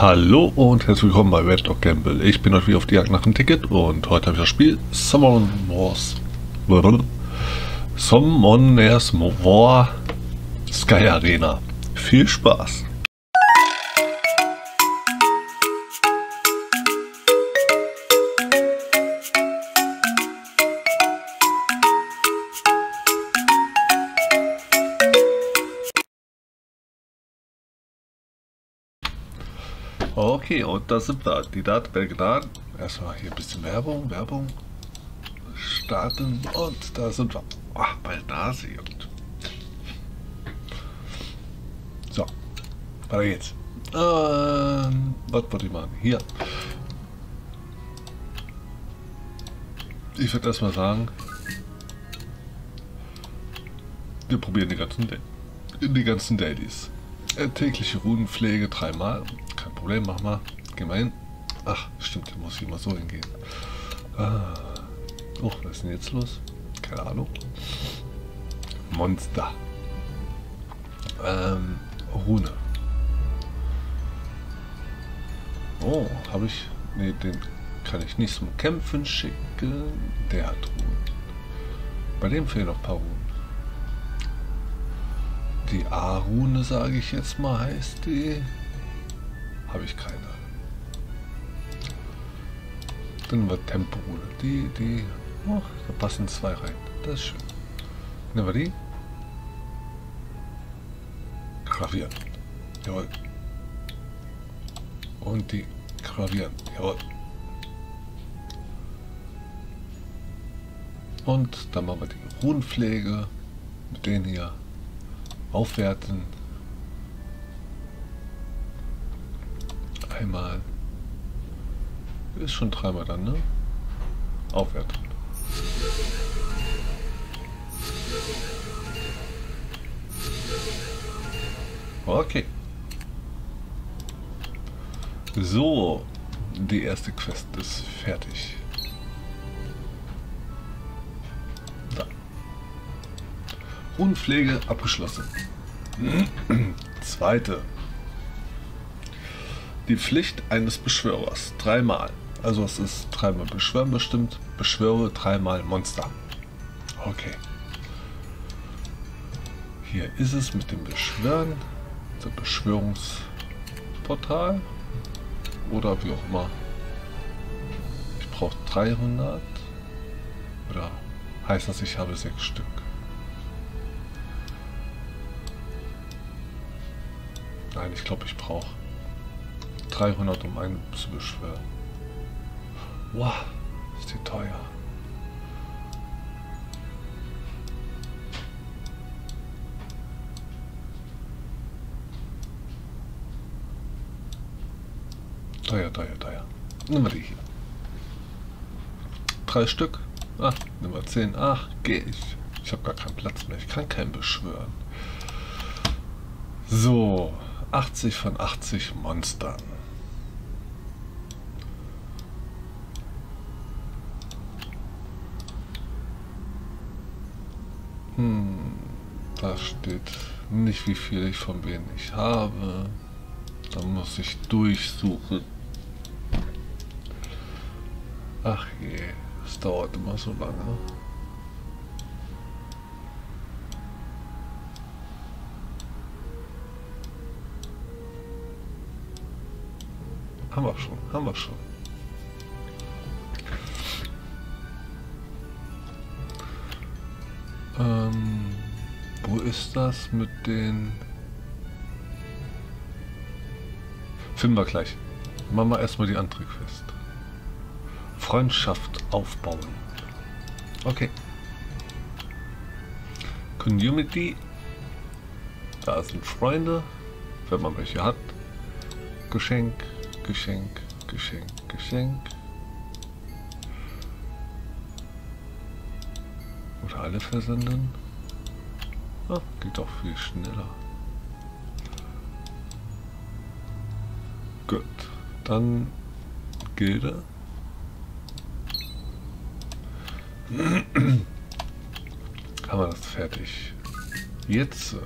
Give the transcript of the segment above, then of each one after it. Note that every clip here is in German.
Hallo und herzlich willkommen bei Red Dog Gamble. Ich bin heute wieder auf die Jagd nach dem Ticket und heute habe ich das Spiel Summon Wars. Summoners War Sky Arena. Viel Spaß! Okay, und da sind wir. Die Datenbank geladen. Erstmal hier ein bisschen Werbung, Werbung. Starten und da sind wir. Ach, bei Nase. Und so, weiter geht's. Ähm, was wollte ich machen? Hier. Ich würde erstmal sagen, wir probieren die ganzen, die ganzen Dailies. Äh, tägliche Runenpflege dreimal. Kein Problem, mach mal. Geh mal hin. Ach, stimmt, muss ich mal so hingehen. Ah. Oh, was ist denn jetzt los? Keine Ahnung. Monster. Ähm, Rune. Oh, habe ich... Ne, den kann ich nicht zum Kämpfen schicken. Der hat Runen. Bei dem fehlen noch ein paar Runen. Die A-Rune, sage ich jetzt mal, heißt die. Habe ich keine. Dann wird Tempo-Rune. Die, die. Oh, da passen zwei rein. Das ist schön. Nehmen wir die. Gravieren. Jawohl. Und die gravieren. Jawohl. Und dann machen wir die Runenpflege mit denen hier aufwerten. Einmal. Ist schon dreimal dann, ne? Aufwerten. Okay. So, die erste Quest ist fertig. Unpflege abgeschlossen. Zweite. Die Pflicht eines Beschwörers. Dreimal. Also es ist dreimal Beschwören bestimmt. Beschwöre dreimal Monster. Okay. Hier ist es mit dem Beschwören. Das Beschwörungsportal. Oder wie auch immer. Ich brauche 300. Oder heißt das, ich habe sechs Stück. Nein, ich glaube, ich brauche 300, um einen zu beschwören. Wow, ist die teuer. Teuer, teuer, teuer. Nehmen wir die hier. Drei Stück. Ah, nehmen wir zehn. Ach, gehe ich. Ich habe gar keinen Platz mehr. Ich kann keinen beschwören. So, 80 von 80 Monstern. Hm, da steht nicht, wie viel ich von wem ich habe. Da muss ich durchsuchen. Ach je, es dauert immer so lange. Haben wir schon, haben wir schon. Ist das mit den... Finden wir gleich. Machen wir erstmal die andere Quest. Freundschaft aufbauen. Okay. Community. Da sind Freunde, wenn man welche hat. Geschenk. Geschenk, Geschenk, Geschenk. Oder alle versenden. Geht auch viel schneller. Gut, dann Gilde. Haben wir das fertig. Jetzt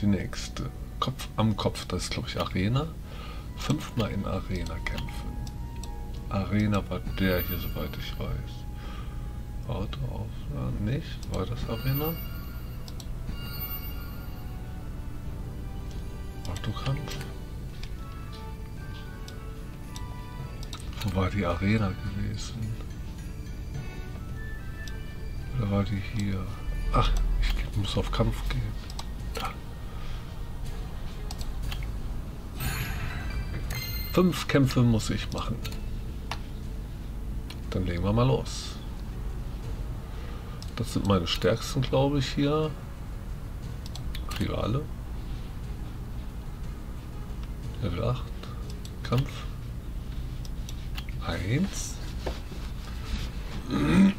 die nächste. Kopf am Kopf, das ist glaube ich Arena. fünfmal in Arena kämpfen. Arena war der hier, soweit ich weiß. Auto auf, ja, nicht? War das Arena? Autokampf? Wo war die Arena gewesen? Oder war die hier? Ach, ich muss auf Kampf gehen. Da. Fünf Kämpfe muss ich machen. Dann legen wir mal los. Das sind meine stärksten, glaube ich, hier. Rivale. Level 8. Kampf. 1.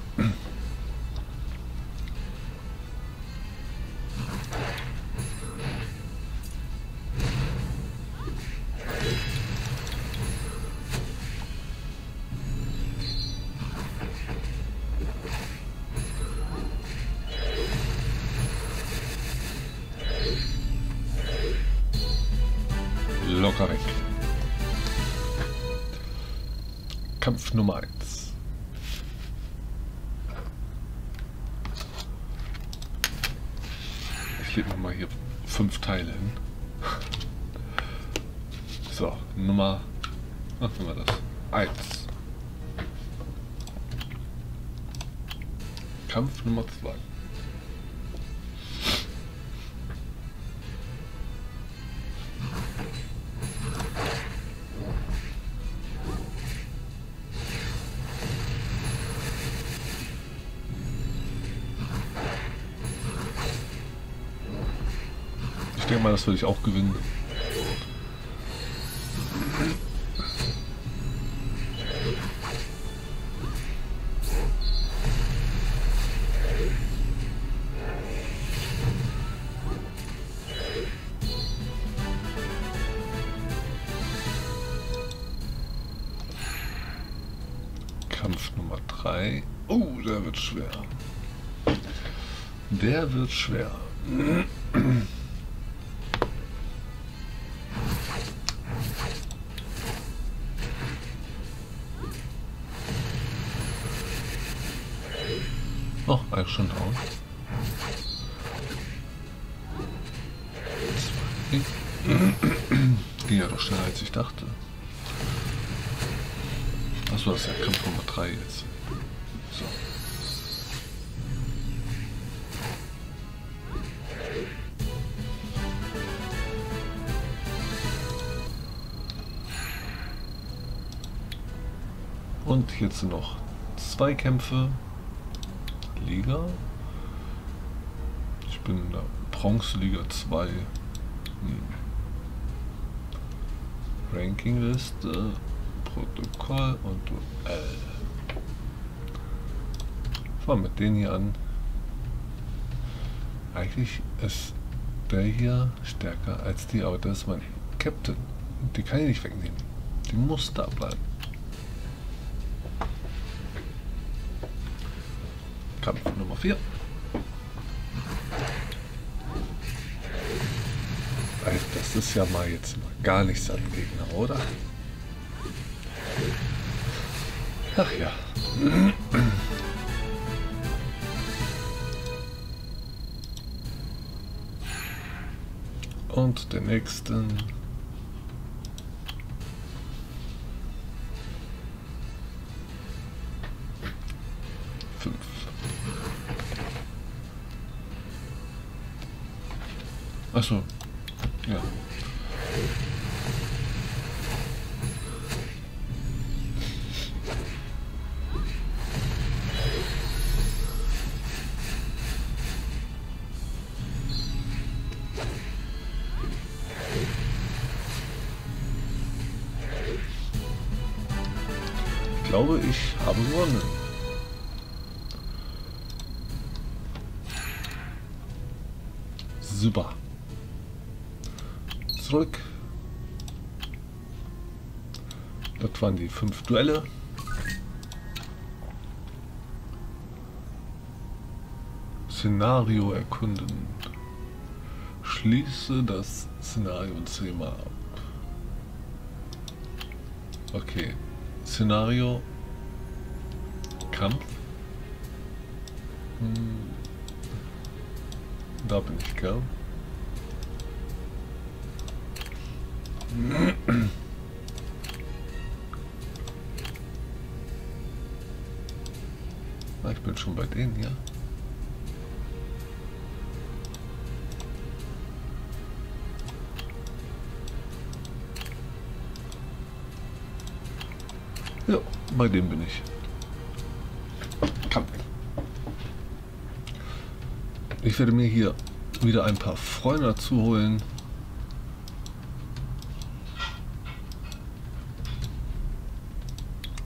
das würde ich auch gewinnen. Kampf Nummer 3. Oh, der wird schwer. Der wird schwer. Zwei Kämpfe. Liga. Ich bin in der Bronze-Liga 2. Hm. Rankingliste, Protokoll und Duell. Fangen mit denen hier an. Eigentlich ist der hier stärker als die, aber das ist mein Captain. Die kann ich nicht wegnehmen. Die muss da bleiben. 4. Das ist ja mal jetzt mal gar nichts an Gegner, oder? Ach ja. Und den nächsten. Achso. Ja. Fünf Duelle. Szenario erkunden. Schließe das Szenario zehnmal ab. Okay. Szenario. Kampf. Hm. Da bin ich, gell? Ah, ich bin schon bei denen, ja. Ja, bei dem bin ich. Ich werde mir hier wieder ein paar Freunde dazu holen.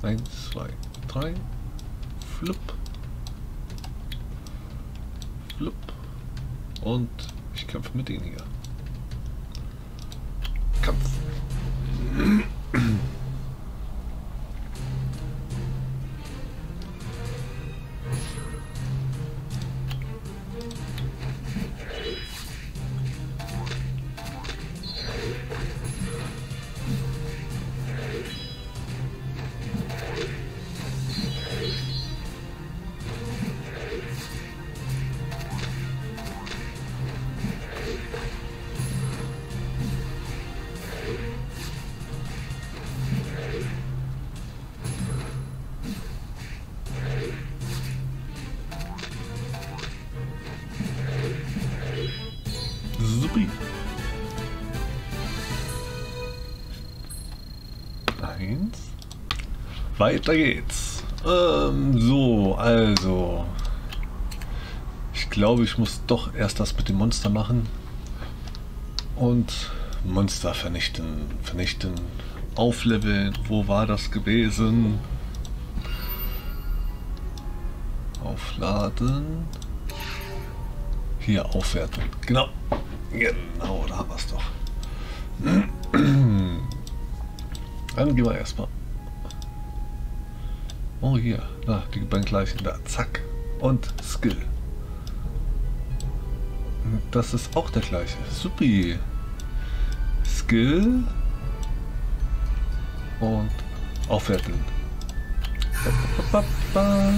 Eins, zwei, drei. Flup. Und ich kämpfe mit denen hier. Weiter geht's. Ähm, so, also. Ich glaube, ich muss doch erst das mit dem Monster machen. Und Monster vernichten. Vernichten. Aufleveln. Wo war das gewesen? Aufladen. Hier aufwerten. Genau. Genau, da haben wir es doch. Dann gehen wir erstmal. Oh, hier. Na, die beiden gleichen da. Zack. Und Skill. Das ist auch der gleiche. Supi. Skill. Und aufwerten. Ba, ba, ba.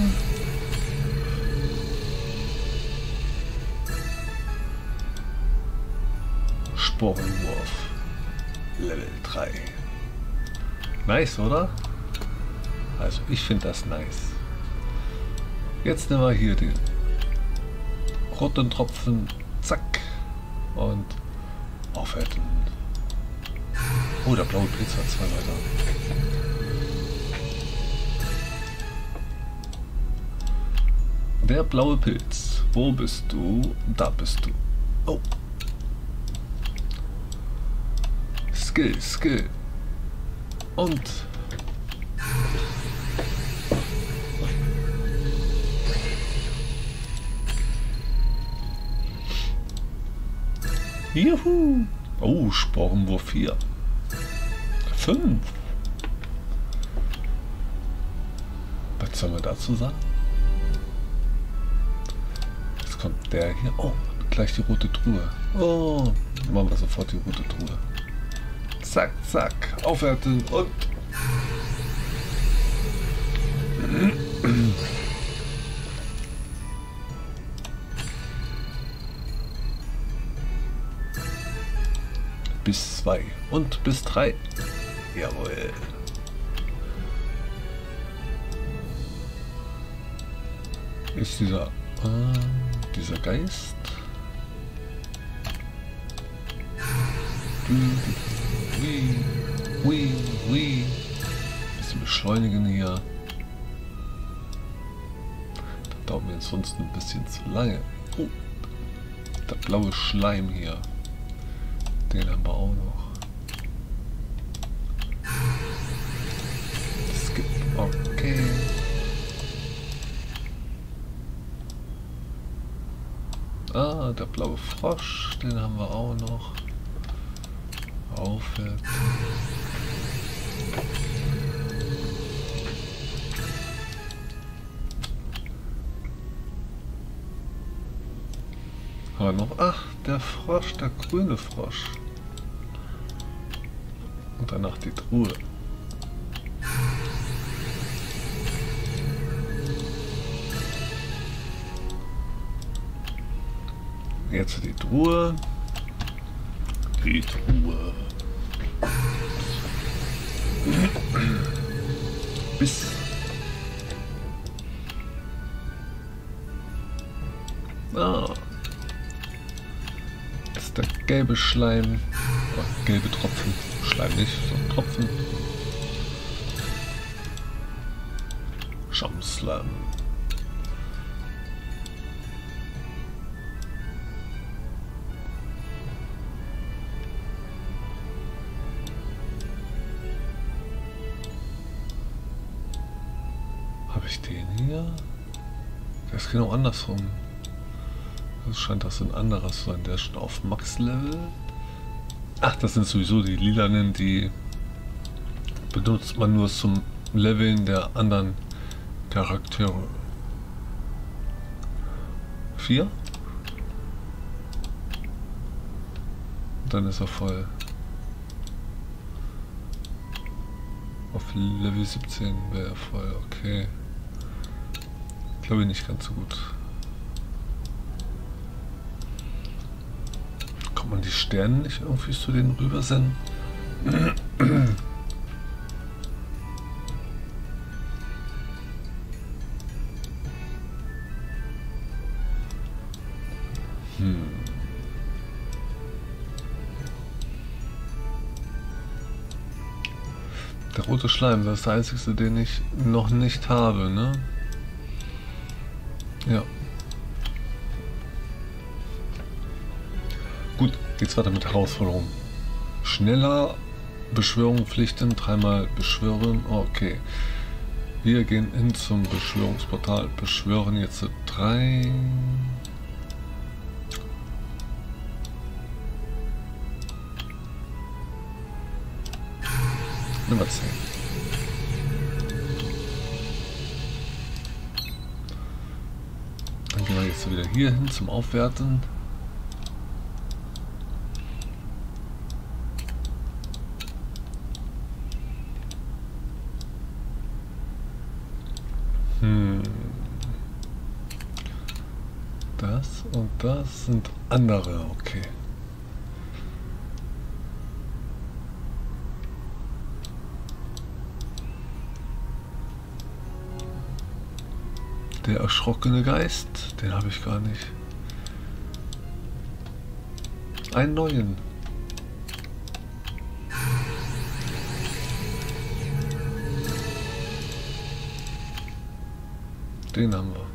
Sporenwurf. Level 3. Nice, oder? Also ich finde das nice. Jetzt nehmen wir hier den roten Tropfen. Zack. Und aufwerten. Oh, der blaue Pilz hat zwei weiter. Der blaue Pilz. Wo bist du? Da bist du. Oh. Skill, Skill. Und Juhu! Oh, Sporenwurf 4. 5. Was sollen wir dazu sagen? Jetzt kommt der hier. Oh, gleich die rote Truhe. Oh, machen wir sofort die rote Truhe. Zack, zack. Aufwerten und. Bis zwei und bis drei. Jawohl. Ist dieser, äh, dieser Geist? Hui, hui, hui. Bisschen beschleunigen hier. Das dauert mir sonst ein bisschen zu lange. Oh, der blaue Schleim hier. Den haben wir auch noch. Skip, okay. Ah, der blaue Frosch, den haben wir auch noch. Aufwärts. Aber noch, ach, der Frosch, der grüne Frosch. Und danach die Truhe. Jetzt die Truhe. Die Truhe. Bis gelbe Schleim. Oh, gelbe Tropfen. Schleim nicht, sondern Tropfen. Schaumslam. Habe ich den hier? Der ist genau andersrum. Scheint das ein anderer zu sein. Der ist schon auf Max-Level. Ach, das sind sowieso die lilanen, die benutzt man nur zum Leveln der anderen Charaktere. Vier? Dann ist er voll. Auf Level 17 wäre er voll, okay. Glaube ich nicht ganz so gut. Kann man die Sterne nicht irgendwie zu denen rüber senden? Hm. Der rote Schleim, das ist der einzige, den ich noch nicht habe, ne? Geht's weiter mit Herausforderungen. Schneller Beschwörung pflichten, dreimal beschwören. Okay. Wir gehen hin zum Beschwörungsportal, beschwören jetzt drei. Nummer 10. Dann gehen wir jetzt wieder hier hin zum Aufwerten. Hm. Das und das sind andere, okay. Der erschrockene Geist, den habe ich gar nicht. Einen neuen. Den haben wir.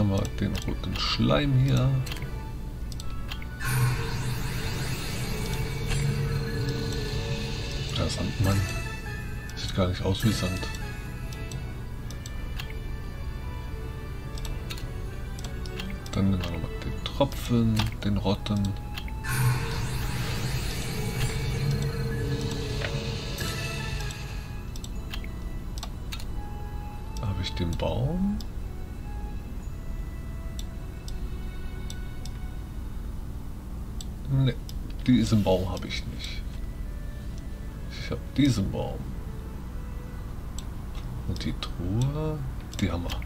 Haben wir den roten Schleim hier. Der Sandmann. Sieht gar nicht aus wie Sand. Dann nehmen wir nochmal den Tropfen, den Rotten. Habe ich den Baum? Ne, diesen Baum habe ich nicht. Ich habe diesen Baum. Und die Truhe, die haben wir.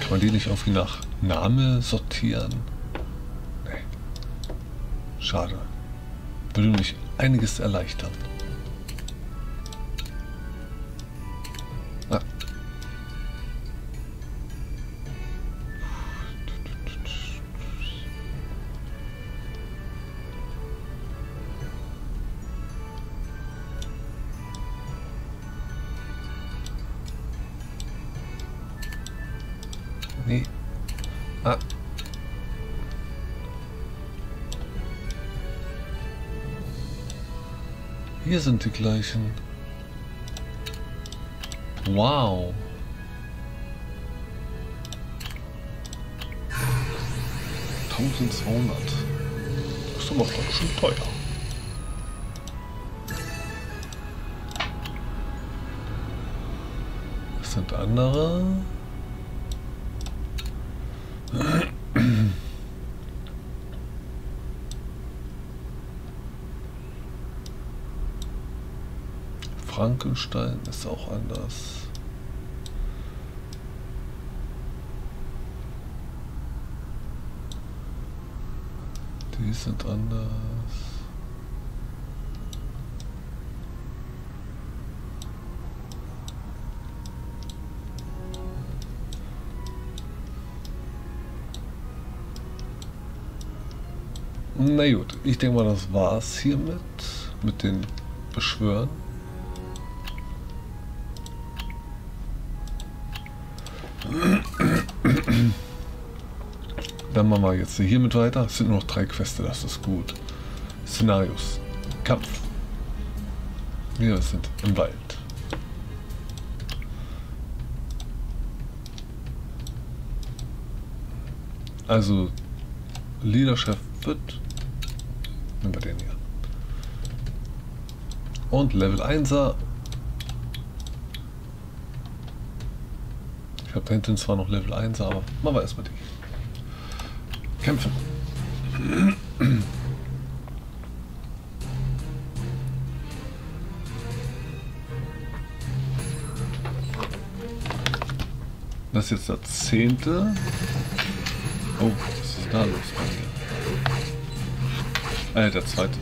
Kann man die nicht irgendwie nach Name sortieren? Nee. Schade. Würde mich einiges erleichtern. Sind die gleichen. Wow. Tausendzweihundert. Das ist aber ganz schön teuer. sind andere. Frankenstein ist auch anders. Die sind anders. Na gut, ich denke mal, das war's hiermit, mit den Beschwören. Dann machen wir jetzt hiermit weiter. Es sind nur noch drei Queste, das ist gut. Szenarios. Kampf. Wir sind im Wald. Also, Leaderchef wird. Nehmen wir den hier. Und Level 1er. Ich habe da hinten zwar noch Level 1, aber machen wir erstmal die. Kämpfen. Das ist jetzt der zehnte. Oh, was ist da los bei mir? Äh, der zweite.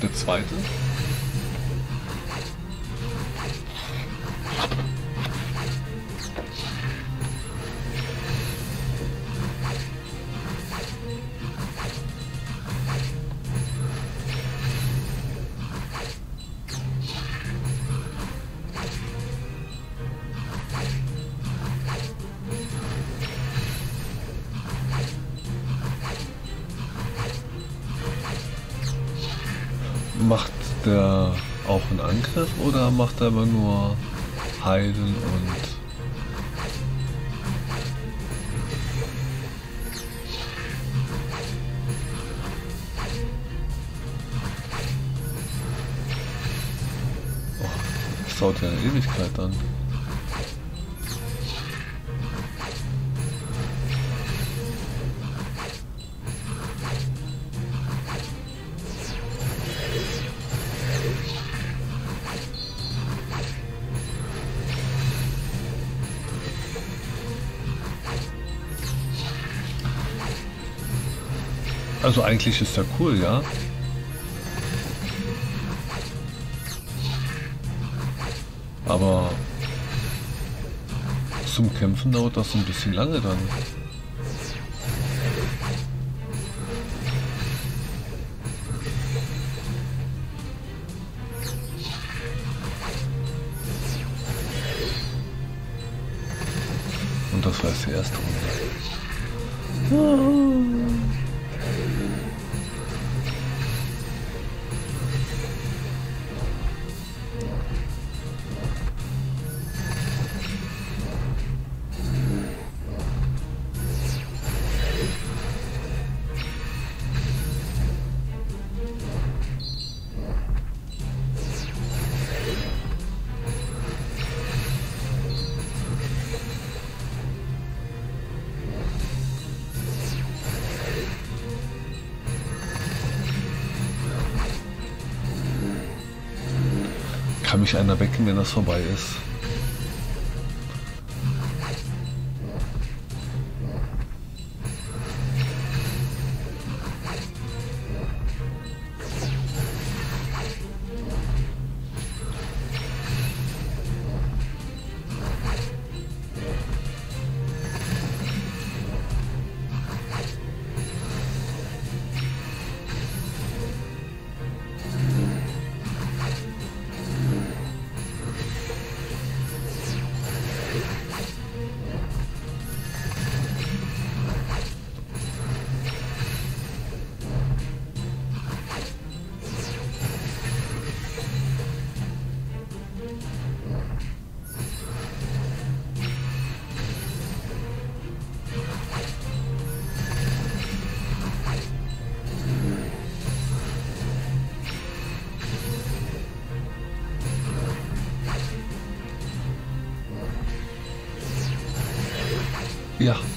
Der zweite. Macht er immer nur heilen und oh, dauert ja eine Ewigkeit an. Also eigentlich ist er cool, ja. Aber zum Kämpfen dauert das ein bisschen lange dann. Einer wecken, wenn das vorbei ist?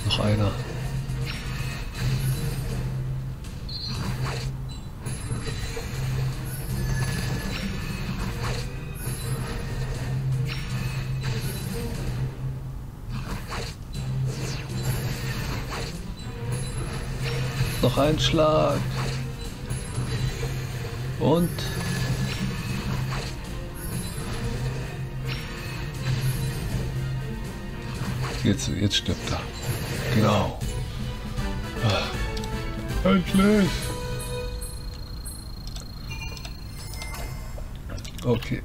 Noch einer. Noch ein Schlag. Und jetzt, jetzt stirbt er. Genau. Ah, endlich. Okay.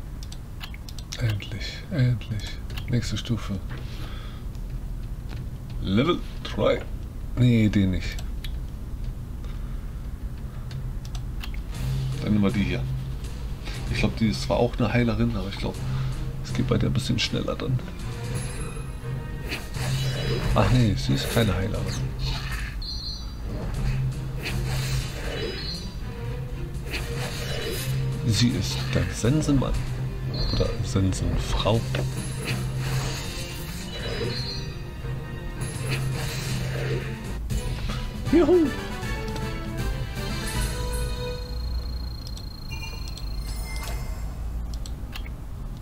Endlich, endlich. Nächste Stufe. Level 3. Nee, den nicht. Dann nehmen wir die hier. Ich glaube, die ist zwar auch eine Heilerin, aber ich glaube, es geht bei der ein bisschen schneller dann. Ach nee, sie ist keine Heilerin. Sie ist der Sensenmann. Oder Sensenfrau. Juhu!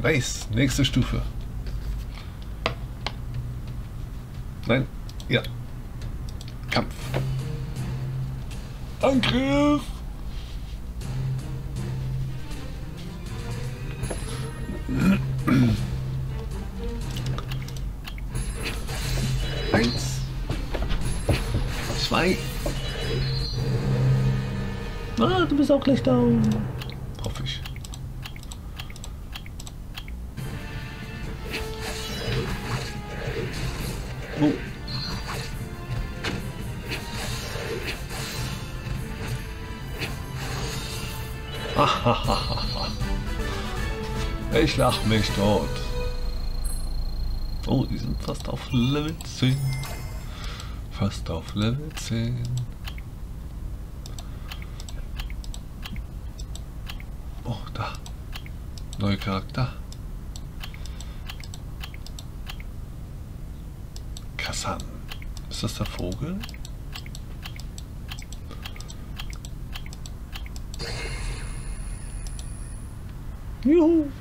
Nice, nächste Stufe. Nein, ja. Kampf. Angriff! Eins. Zwei. Ah, du bist auch gleich down. Ich lach mich tot. Oh, die sind fast auf Level 10. Fast auf Level 10. Oh, da. Neuer Charakter. Kassan. Ist das der Vogel? Juhu.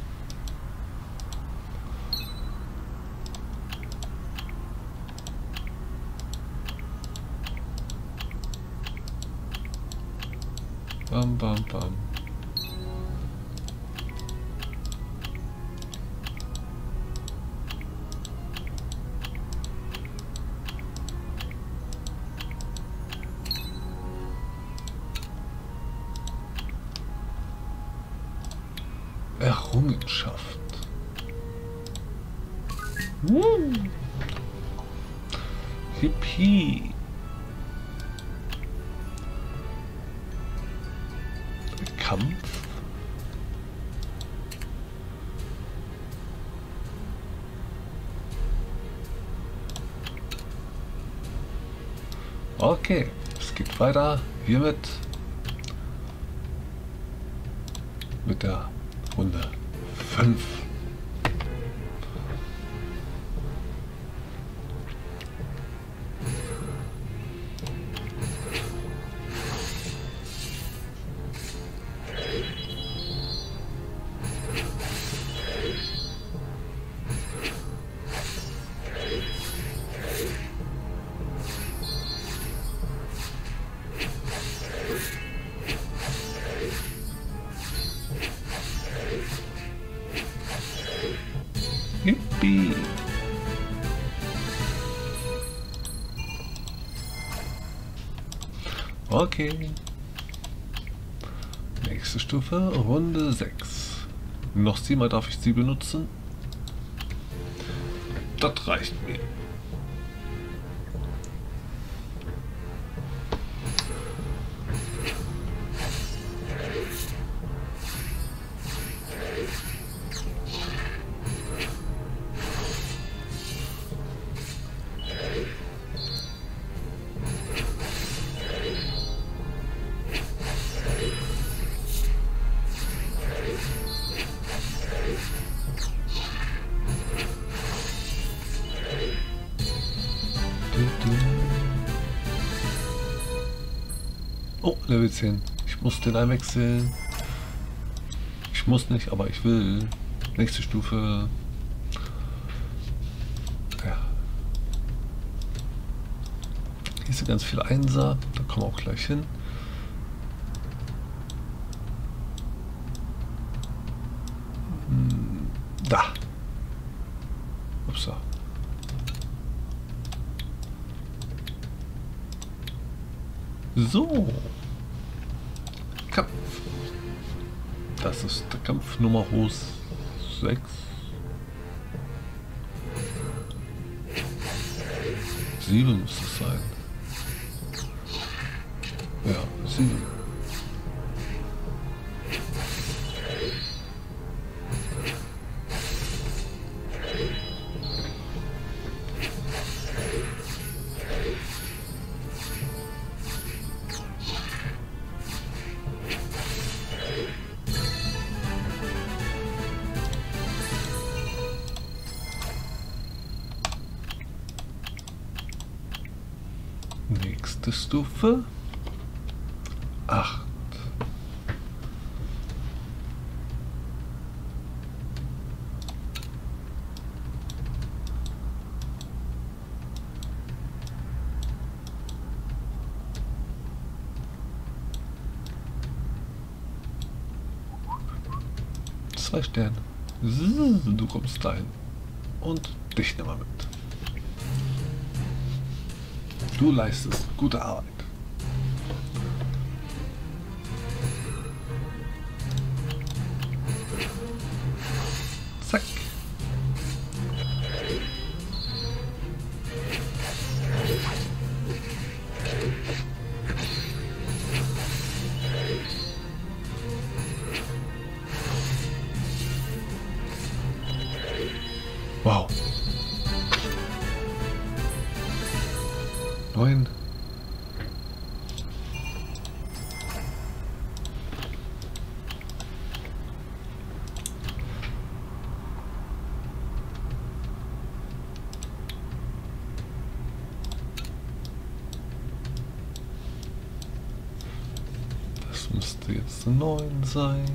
Okay, es geht weiter hiermit mit der Runde 5. Siebenmal darf ich sie benutzen. Das reicht mir. Oh, Level 10. Ich muss den einwechseln. Ich muss nicht, aber ich will. Nächste Stufe. Ja. Hier sind ganz viele Einser. Da kommen wir auch gleich hin. Hm, da. Upsa. So. Nummer 6. 7 muss es sein. Acht. Zwei Sterne. Du kommst dahin. Und dich wir mit. Du leistest gute Arbeit. say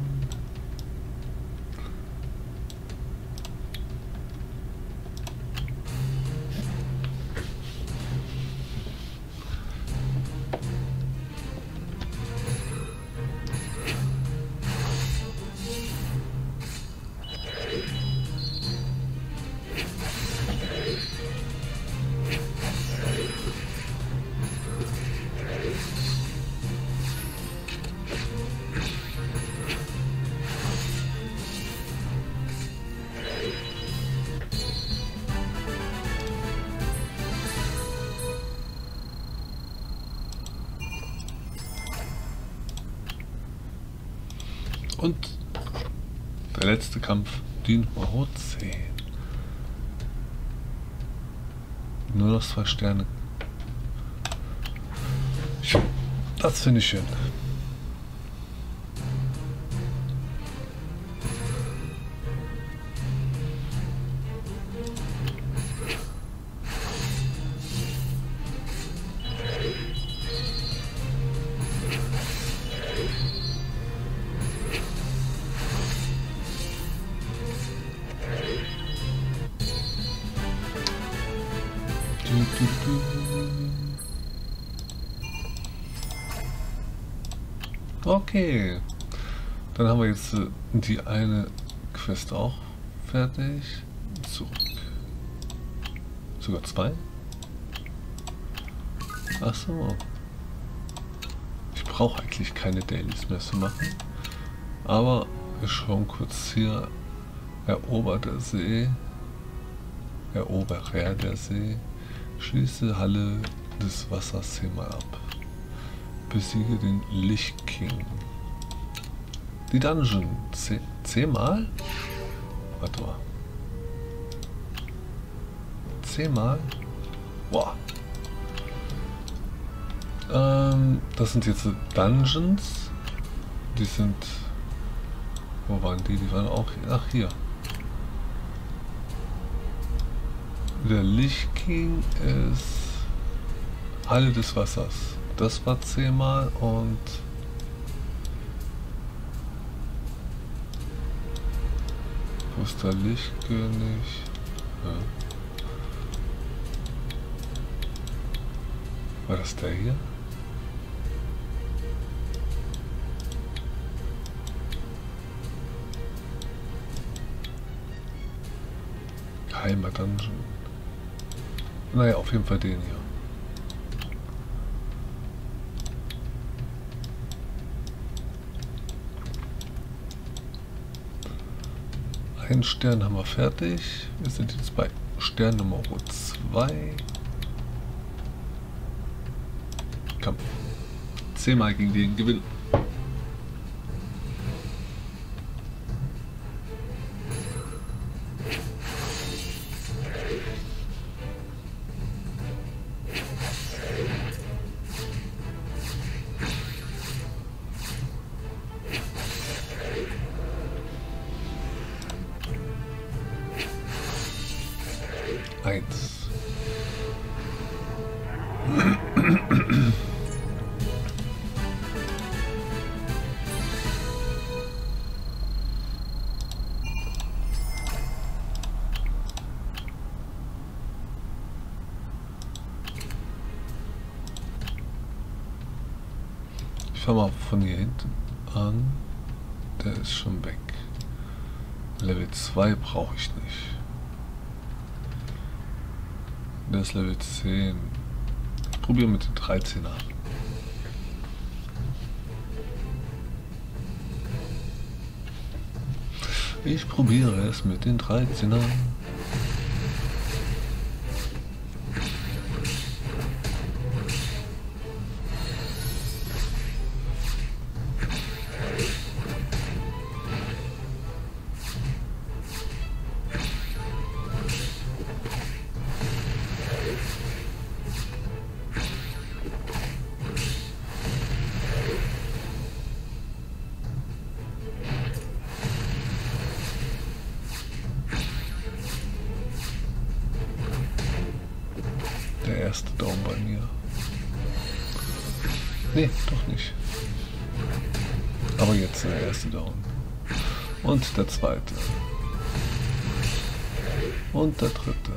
letzte Kampf, die Nummer 10. Nur noch zwei Sterne. Das finde ich schön. Die eine Quest auch fertig. Zurück. Sogar zwei? Ach so. Ich brauche eigentlich keine Dailies mehr zu machen. Aber wir schauen kurz hier. Erobert der See. Eroberer der See. Schließe Halle des Wassers zehnmal ab. Besiege den Licht King. Die Dungeon. Zeh zehnmal? Warte mal. Zehnmal? Boah. Ähm, das sind jetzt Dungeons. Die sind... Wo waren die? Die waren auch... Ach, hier. Der Lich King ist Halle des Wassers. Das war zehnmal und Lichtkönig? Ja. War das der hier? Geheimer Dungeon. Naja, auf jeden Fall den hier. Einen Stern haben wir fertig. Wir sind jetzt bei Stern Nummer 2. Kampf. Zehnmal gegen den gewinnen. 13er. Ich probiere es mit den 13ern. Und der zweite. Und der dritte.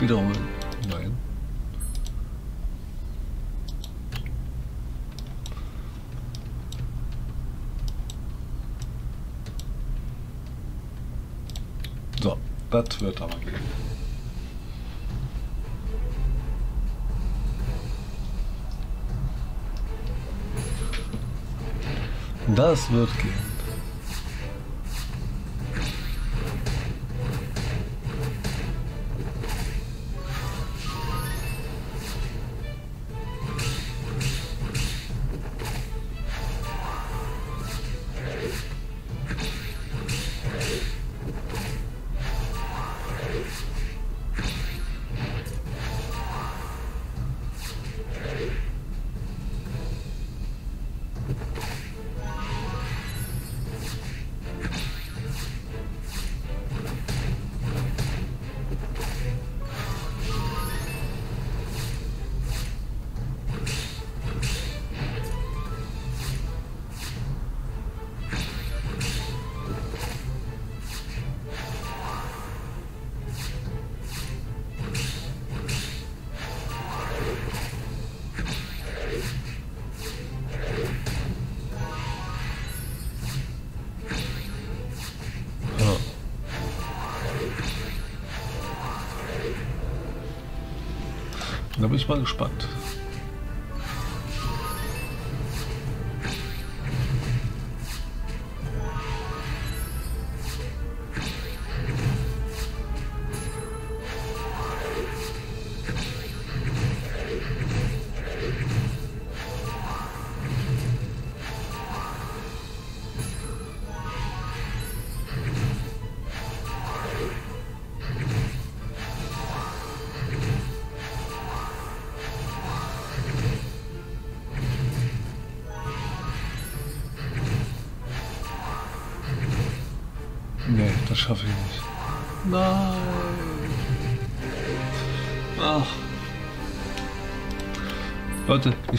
Wiederholen. Nein. So, das wird aber gehen. Das wird gehen. Bin ich mal gespannt.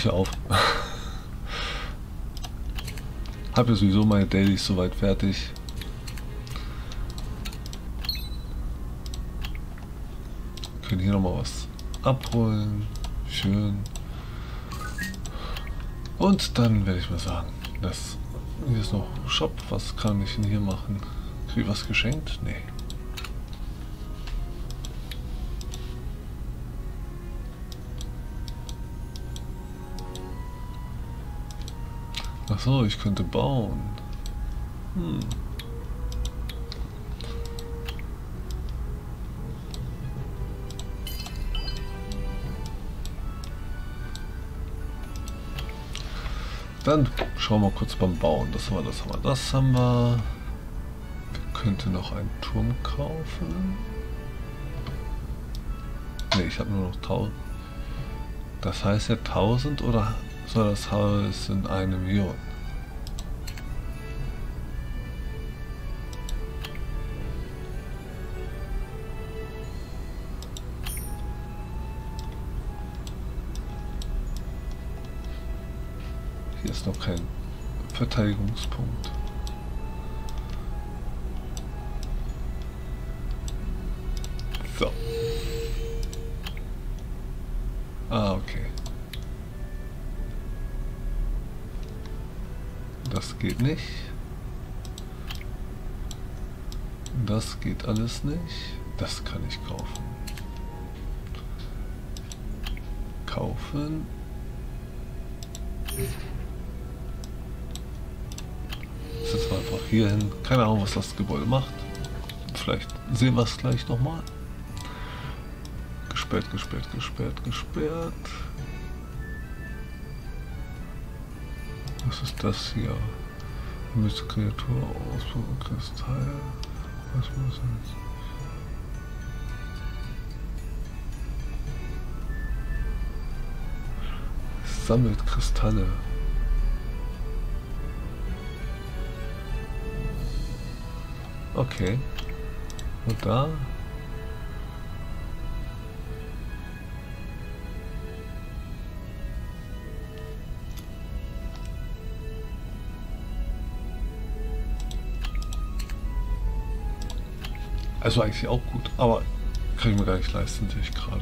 Ich auf. Hab ja sowieso meine Dailies soweit fertig. Können hier nochmal was abholen. Schön. Und dann werde ich mal sagen, das hier ist noch Shop. Was kann ich denn hier machen? Krieg ich was geschenkt? Nee. Ach so, ich könnte bauen. Hm. Dann schauen wir kurz beim Bauen. Das haben wir, das haben wir, das haben wir. Wir könnten noch einen Turm kaufen. Ne, ich habe nur noch 1000. Das heißt ja 1000 oder soll das heißen eine Million? Hier ist noch kein Verteidigungspunkt. Nicht. Das geht alles nicht. Das kann ich kaufen. Kaufen. Setzen wir einfach hier hin. Keine Ahnung, was das Gebäude macht. Vielleicht sehen wir es gleich nochmal. Gesperrt, gesperrt, gesperrt, gesperrt. Was ist das hier? Müsste Kreatur ausbauen, Kristall. Was muss jetzt? Sammelt Kristalle. Okay. Und da? Also eigentlich auch gut, aber kann ich mir gar nicht leisten, sehe ich gerade.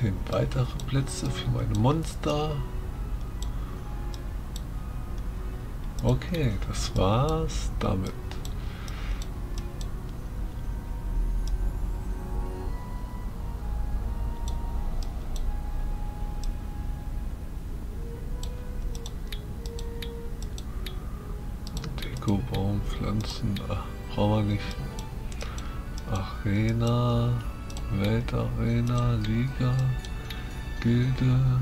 Zehn weitere Plätze für meine Monster. Okay, das war's damit. Deko, Baum, Pflanzen, ach, brauchen wir nicht. Arena, Weltarena, Liga, Gilde.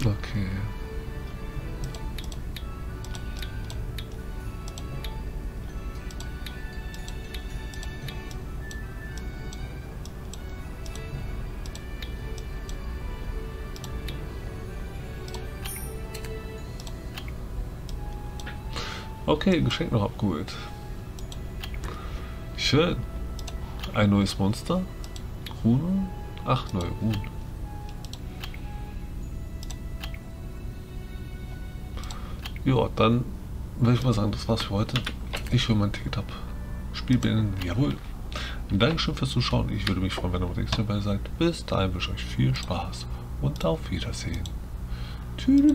Okay. Okay, Geschenk noch abgeholt. Schön. Ein neues Monster. Rune. Ach, neue Ruhen. Ja, dann würde ich mal sagen, das war's für heute. Ich hole mein Ticket ab. Spiel beenden. Jawohl. Dankeschön fürs Zuschauen. Ich würde mich freuen, wenn ihr nächstes dabei seid. Bis dahin wünsche ich euch viel Spaß und auf Wiedersehen. Tschüss.